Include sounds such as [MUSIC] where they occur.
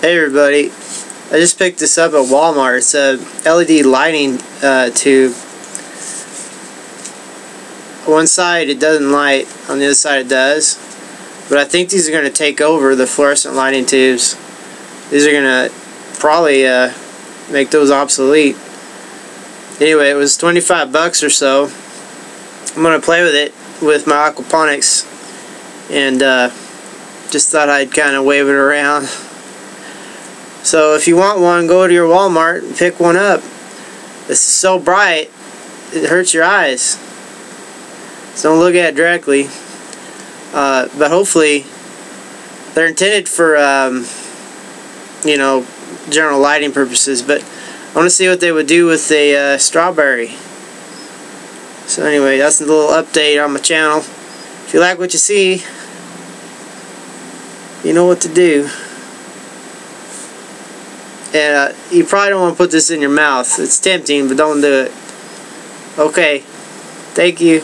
Hey everybody, I just picked this up at Walmart. It's a LED lighting uh, tube. One side it doesn't light, on the other side it does. But I think these are going to take over the fluorescent lighting tubes. These are going to probably uh, make those obsolete. Anyway, it was 25 bucks or so. I'm going to play with it with my aquaponics and uh, just thought I'd kind of wave it around. [LAUGHS] So if you want one, go to your Walmart and pick one up. This is so bright, it hurts your eyes. So don't look at it directly. Uh, but hopefully, they're intended for, um, you know, general lighting purposes. But I want to see what they would do with a uh, strawberry. So anyway, that's a little update on my channel. If you like what you see, you know what to do. And uh, you probably don't want to put this in your mouth. It's tempting, but don't do it. Okay. Thank you.